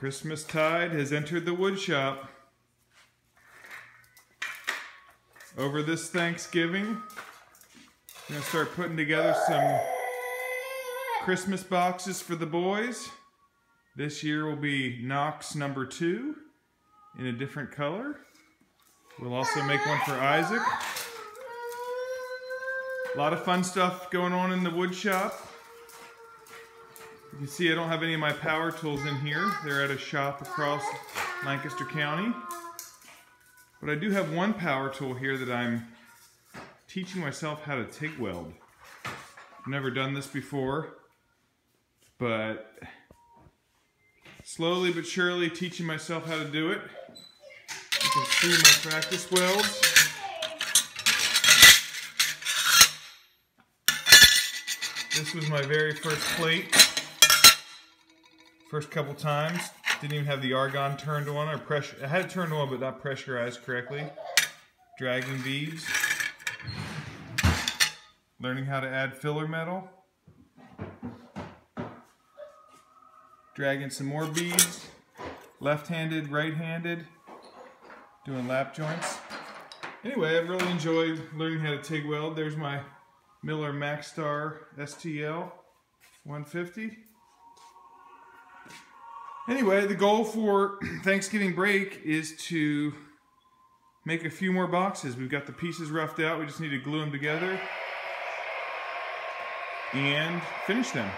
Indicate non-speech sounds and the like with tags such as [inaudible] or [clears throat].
Christmas tide has entered the wood shop. Over this Thanksgiving, I'm going to start putting together some Christmas boxes for the boys. This year will be Knox number two in a different color. We'll also make one for Isaac. A lot of fun stuff going on in the wood shop. You can see I don't have any of my power tools in here. They're at a shop across Lancaster County. But I do have one power tool here that I'm teaching myself how to TIG weld. I've never done this before, but slowly but surely teaching myself how to do it. You can see my practice welds. This was my very first plate. First couple times. Didn't even have the argon turned on or pressure. I had it turned on but not pressurized correctly. Dragging beads. Learning how to add filler metal. Dragging some more beads. Left-handed, right-handed. Doing lap joints. Anyway, I've really enjoyed learning how to TIG weld. There's my Miller Maxstar STL 150. Anyway, the goal for [clears throat] Thanksgiving break is to make a few more boxes. We've got the pieces roughed out. We just need to glue them together and finish them.